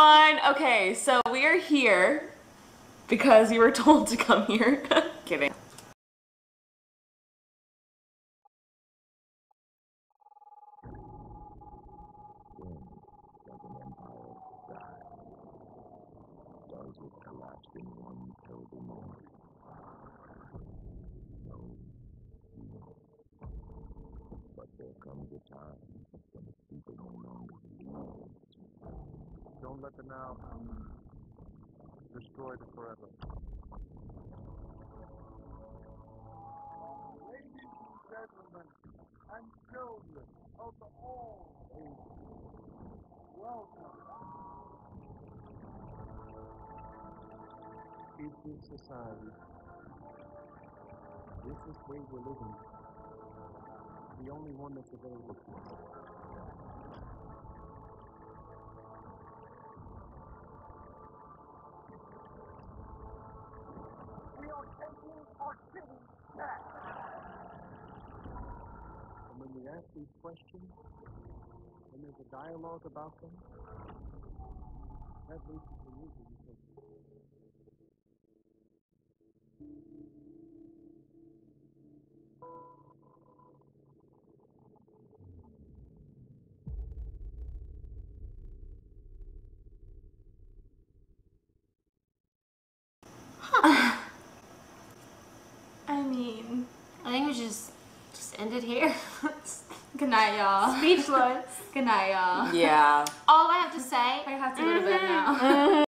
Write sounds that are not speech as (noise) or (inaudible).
everyone. Okay, so we are here because you were (laughs) told to come here. (laughs) Kidding. Does it collapse in one terrible moment? Don't let the now destroy the forever. Ladies and gentlemen, and children of all ages, welcome. Atheist society. This is where we're living. The only one that's available to us. Are taking back. And when we ask these questions, when there's a dialogue about them, that leads to the music because I mean, I think we just just end it here. (laughs) Good night, y'all. speechless. (laughs) Good night, y'all. yeah. All I have to say, I have to go to bed mm-hmm. now. (laughs)